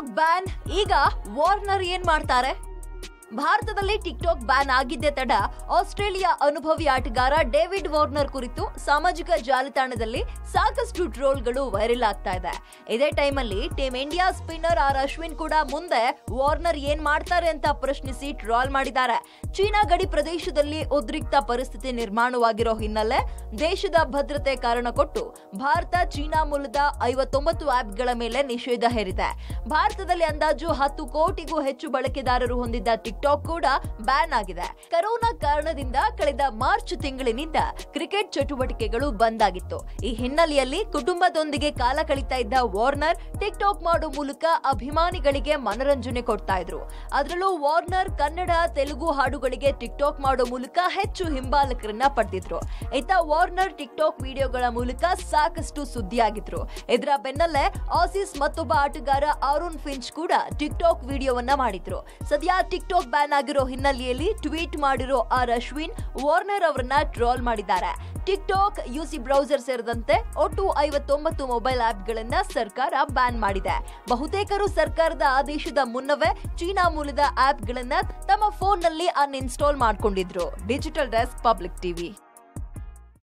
Ban ಈಗ Warner ಏನ್ ಮಾಡ್ತಾರೆ? ಭಾರತದಲ್ಲಿ ಟಿಕ್ಟಾಕ್ ಬ್ಯಾನ್ ಆಗಿದ್ದೇ ತಡ ಆಸ್ಟ್ರೇಲಿಯಾ ಅನುಭವಿ ಆಟಗಾರ ಡೇವಿಡ್ ವಾರ್ನರ್ ಕುರಿತು ಸಾಮಾಜಿಕ ಜಾಲತಾಣದಲ್ಲಿ ಸಾಕಷ್ಟು ಟ್ರೋಲ್ಗಳು ವೈರಲ್ ಆಗ್ತಾ ಇದೆ. ಇದೇ ಟೈಮಲ್ಲಿ team India spinner R Ashwin ಕೂಡ ಮುಂದೆ ವಾರ್ನರ್ ಏನ್ ಮಾಡ್ತಾರೆ ಅಂತ ಪ್ರಶ್ನಿಸಿ ಟ್ರೋಲ್ ಮಾಡಿದ್ದಾರೆ. ಚೀನಾ ಗಡಿ ಪ್ರದೇಶದಲ್ಲಿ ಉದ್ರಿಕ್ತ ಪರಿಸ್ಥಿತಿ ನಿರ್ಮಾಣವಾಗಿರೋ ಹಿನ್ನೆಲೆ ದೇಶದ ಭದ್ರತೆ ಕಾರಣ ಕೊಟ್ಟು ಭಾರತ ಚೀನಾ ಮೂಲದ ಐವತ್ತೊಂಬತ್ತು ಆಪ್ಗಳ ಮೇಲೆ ನಿಷೇಧ ಹೇರಿದೆ. ಭಾರತದಲ್ಲಿ ಅಂದಾಜು ಹತ್ತು ಕೋಟಿಗೂ ಹೆಚ್ಚು ಬಳಕೆದಾರರು ಹೊಂದಿದ್ದ ಟಿಕ್ಟಾಕ್ ಕೂಡ ಬ್ಯಾನ್ ಆಗಿದೆ. ಕರೋನಾ ಕಾರಣದಿಂದ ಕಳೆದ ಮಾರ್ಚ್ ತಿಂಗಳಿನಿಂದ ಕ್ರಿಕೆಟ್ ಚಟುವಟಿಕೆಗಳು ಬಂದ್ ಆಗಿತ್ತು. ಈ ಹಿನ್ನೆಲೆಯಲ್ಲಿ ಕುಟುಂಬದೊಂದಿಗೆ ಕಾಲ ಕಳೀತಾ ಇದ್ದ ವಾರ್ನರ್ ಟಿಕ್ಟಾಕ್ ಮಾಡೋ ಮೂಲಕ ಅಭಿಮಾನಿಗಳಿಗೆ ಮನರಂಜನೆ ಕೊಡ್ತಾ ಇದ್ರು. ಅದರಲ್ಲೂ ವಾರ್ನರ್ ಕನ್ನಡ, ತೆಲುಗು ಹಾಡುಗಳಿಗೆ ಟಿಕ್ಟಾಕ್ ಮಾಡೋ ಮೂಲಕ ಹೆಚ್ಚು ಹಿಂಬಾಲಕರನ್ನ ಪಡೆದಿದ್ರು. ಇತ್ತ ವಾರ್ನರ್ ಟಿಕ್ಟಾಕ್ ವಿಡಿಯೋಗಳ ಮೂಲಕ ಸಾಕಷ್ಟು ಸುದ್ದಿಯಾಗಿದ್ರು. ಇದರ ಬೆನ್ನಲ್ಲೇ ಆಸೀಸ್ ಮತ್ತೊಬ್ಬ ಆಟಗಾರ ಆರೋನ್ ಫಿಂಚ್ ಕೂಡ ಟಿಕ್ಟಾಕ್ ವಿಡಿಯೋವನ್ನ ಮಾಡಿದ್ರು. ಸದ್ಯ ಟಿಕ್ಟಾಕ್ ಬ್ಯಾನ್ ಆಗಿರೋ ಹಿನ್ನೆಲೆಯಲ್ಲಿ ಟ್ವೀಟ್ ಮಾಡಿರೋ ಆರ್ ಅಶ್ವಿನ್, ವಾರ್ನರ್ ಅವರನ್ನ ಟ್ರೋಲ್ ಮಾಡಿದ್ದಾರೆ. ಟಿಕ್ಟಾಕ್, ಯುಸಿ ಬ್ರೌಸರ್ ಸೇರಿದಂತೆ ಒಟ್ಟು ಐವತ್ತೊಂಬತ್ತು ಮೊಬೈಲ್ ಆಪ್ಗಳನ್ನ ಸರ್ಕಾರ ಬ್ಯಾನ್ ಮಾಡಿದೆ. ಬಹುತೇಕರು ಸರ್ಕಾರದ ಆದೇಶದ ಮುನ್ನವೇ ಚೀನಾ ಮೂಲದ ಆಪ್ಗಳನ್ನ ತಮ್ಮ ಫೋನ್ನಲ್ಲಿ ಅನ್ಇನ್ಸ್ಟಾಲ್ ಮಾಡ್ಕೊಂಡಿದ್ರು. Digital desk, public TV.